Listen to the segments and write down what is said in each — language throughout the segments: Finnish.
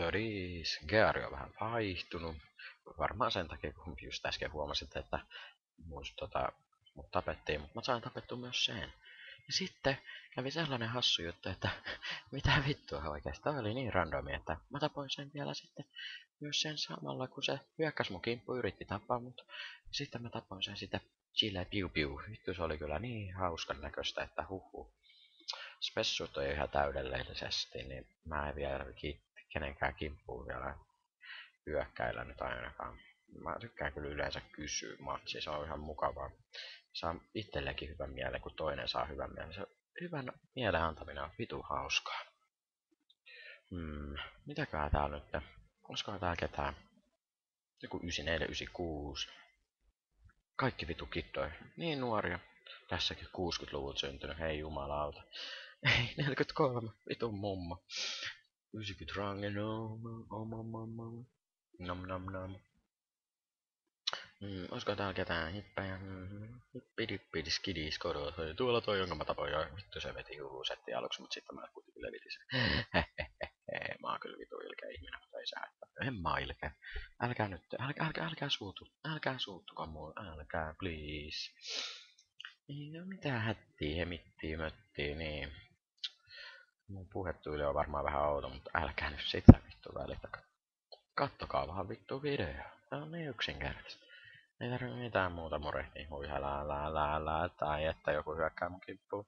Dodis, Geari on vähän vaihtunut. Varmaan sen takia, kun just äsken huomasit, että musta tota, mut tapettiin, mutta mä sain tapettua myös sen. Ja sitten kävi sellainen hassu juttu, että mitä vittua oikeasti. Tämä oli niin randomi, että mä tapoin sen vielä sitten myös sen samalla, kun se hyökkäs mun kimppu, yritti tappaa mut. Ja sitten mä tapoin sen sitten chile piu piu. Vittu se oli kyllä niin hauskan näköistä, että huhu. Spessut on ihan täydellisesti, niin mä en vielä kenenkään kimppuun vielä hyökkäillä nyt ainakaan. Mä tykkään kyllä yleensä kysyä matsi, se on ihan mukavaa. Saa itsellekin hyvän mielen, kun toinen saa hyvän mielen. Se hyvän mielen antaminen on vitu hauskaa. Hmm, mitäköhän täällä nyt? Olisikohan täällä ketään? Joku 94, 96. Kaikki vitu kittoi. Niin nuoria. Tässäkin 60-luvulta syntynyt, hei jumalauta. Ei, 43, vitun mummo. 90 rangen, om, om, om, om. Nom nom nom. Mm, olisiko täällä ketään hippäjä? Mm, hippidippi skidis kodos. Tuolla toi, jonka mä tapoin jo. Vittu se veti setti aluksi, mutta sitten mä kuitenkin levitin sen. mä oon kyllä vitu ilkeä ihminen, mutta ei sä että. En mä ilkeä. Älkää nyt, älkää, älkää, älkää suutu. Älkää suuttuko muun, älkää, please. Ei no mitä hättiä, hemittiä, möttiä, niin. Mun puhetyyli on varmaan vähän outo, mutta älkää nyt sitä vittu välittäkö. Kattokaa vähän vittu video. Tää on niin yksinkertaista. Ei tarvitse mitään muuta murehtia. Hui la la la la tai että joku hyökkää mun kimppuun.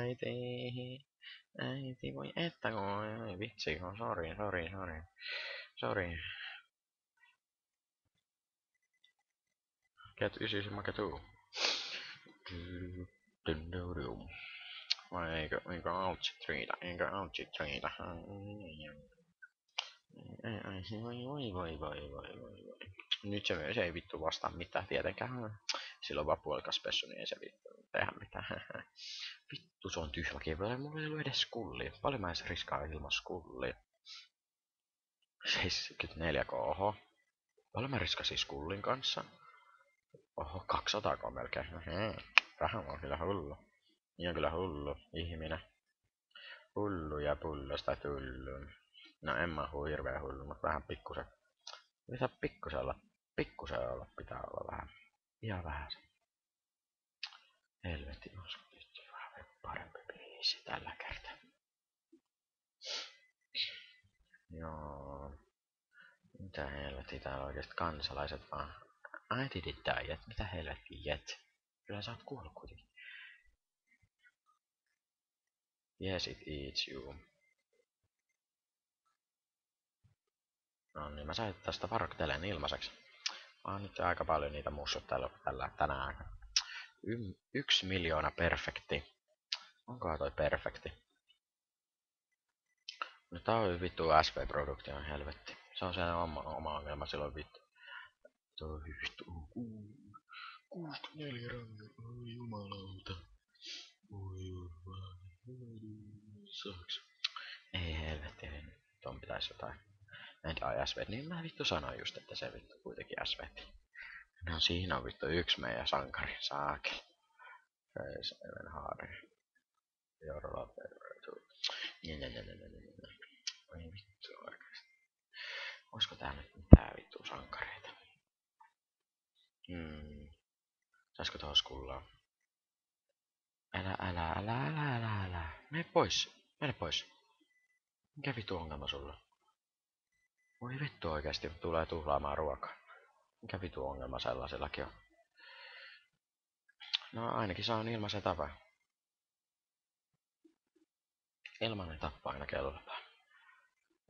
Äiti, äiti voi että kun ei vitsi, kun sori, sori, sori. Sori. Get ysi mä ketuu. Vai eikö, eikö outsit riitä, eikö outsit riitä. Ai, ai, voi, voi, voi, voi, voi, voi, voi. Nyt se myös ei vittu vastaa mitään tietenkään. Silloin puolikas pessu, niin ei se vittu tehdä mitään. Vittu, se on tyhmä keväällä. Mulla ei ollut edes skulli. Paljon mä edes riskaa ilman skullia. 74 oho. Paljon mä riskasin skullin kanssa. Oho, 200 melkein. Vähän on kyllä hullu. Niin on kyllä hullu ihminen. Hullu ja pullosta tullu. No en mä huu hirveän hullu, mutta vähän pikkusen. Mitä pikkusen olla? Pikkusen olla pitää olla vähän. Ihan vähän. Helvetti, olisiko nyt vähän parempi biisi tällä kertaa. Joo. Mitä helvetti täällä oikeesti kansalaiset vaan. Äititittää jet, mitä helvetti jet. Kyllä sä oot kuullut kuitenkin. Yes, it eats you. No niin, mä sain tästä varoktelen ilmaiseksi. Mä oon nyt aika paljon niitä mussut tällä, tällä tänään. Y yksi miljoona perfekti. Onkohan toi perfekti? No tää on vittu SV-produkti on helvetti. Se on sen oma, oma ongelma silloin vittu. Toi vittu on 64 rangen. Oi jumalauta. Oi Saaks? Ei helvetti, ei. Ton pitäis jotain. Enkä ai SV, niin mä vittu sanoin just, että se vittu kuitenkin SV. No siinä on vittu yksi meidän sankari, saakeli. Even Harry. Jorla Perretu. Oi vittu oikeesti. Oisko tää nyt mitään vittu sankareita? Hmm. Saisko tuohon skullaa? Älä, älä, älä, älä, älä, älä. Mene pois. Mene pois. Mikä vittu ongelma sulla? Voi vittu oikeesti tulee tuhlaamaan ruokaa. Mikä vittu ongelma sellaisellakin on? No ainakin saa ilmaisen tapa. Ilmanen tappa aina kelpaa.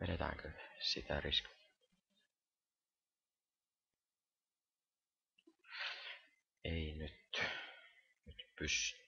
Vedetäänkö sitä riskiä? Ei nyt. Nyt pysty.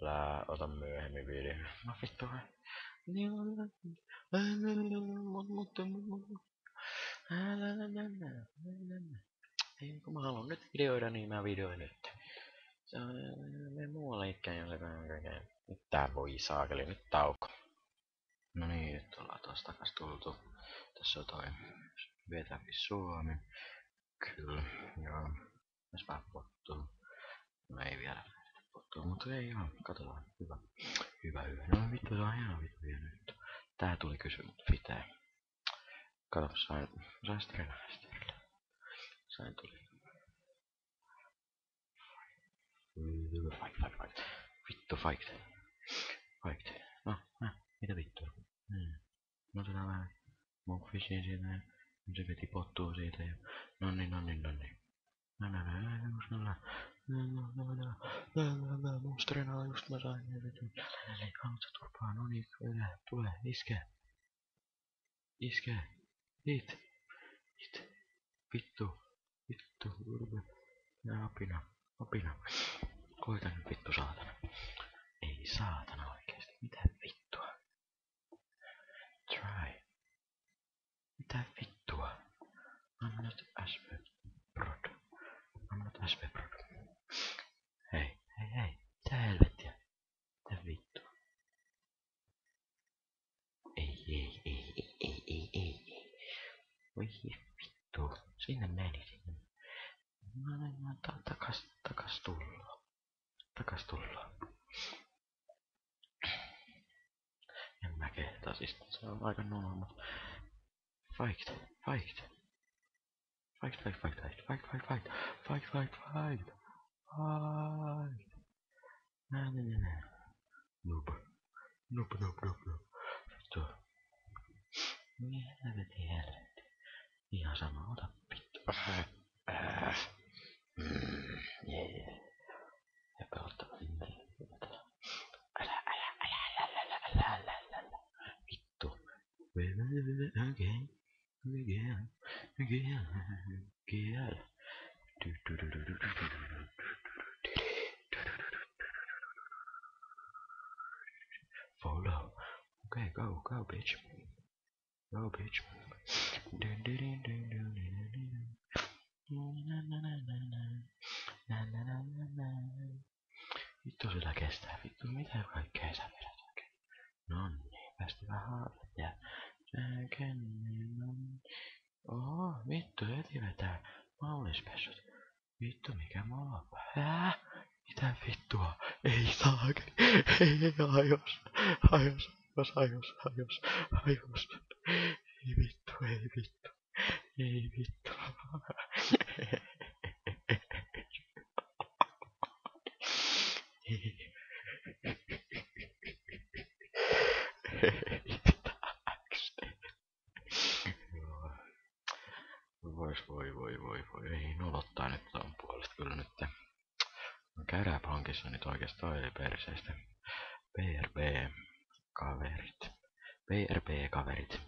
Lää, ota myöhemmin video. No vittu, Niin ei, kun mä haluan nyt videoida, niin mä videoin nyt. Se on, me muualle ikään jolle. Nyt tää voi saakeli, nyt tauko. No niin, nyt ollaan taas takas tultu. Tässä on toi Vetävi Suomi. Kyllä, joo. Vähän pottuu. No ei vielä pottuu, mutta ei ihan. Katsotaan. Hyvä. Hyvä, hyvä. No vittu, se on ihan vittu vielä. Tää tuli kysymys pitää. Kato, sain, sain sitä renästä. Sain tuli. Fight, fight, fight. Vittu, fight. Fight. No, no, mitä vittua? Hmm. No otetaan vähän muffisiin siitä ja se veti pottua siitä ja nonni, nonni, nonni. Nä, nä, nä, just nä, nä, monsterina just mä sain ja vittu. Haluatko turpaa? No niin, tule, iske. Iske. Hit. Hit. Vittu. Vittu. Urbe. Ja apina. Apina. Koita nyt vittu saatana. Ei saatana oikeesti. Mitä Voi vittu. Sinne meni sinne. No, no, no, ta takas, takas tullaan. Takas tullaan. En mä kehtaa, siis se on aika noloa, mutta... Fight, fight. Fight, fight, fight, fight, fight, fight, fight, fight, fight, fight, fight. Nä, nä, nä, nä. Noob. Noob, noob, noob, noob. Vittu. Helvetin helvetti. Ihan sama, ota yeah. Ja älä. Vittu. Again. Again. Again. Again. Follow. Okay, go, go, bitch. Go, bitch. Vittu sillä kestää, vittu mitä kaikkea sä vedät oikein. Niin, Nonni, päästi vähän alle ja... Oho, vittu heti vetää mallispessut. Vittu mikä molopa. Hää? Mitä vittua? Ei saa, ei, ei, hajos, hajos, hajos, hajos, hajos, hajos. Ei vittu, ei vittu. Vois voi voi voi voi. Ei nolottaa nyt ton puolesta kyllä nyt. No käydään pankissa nyt oikeastaan ei perseestä. PRB kaverit. PRB kaverit.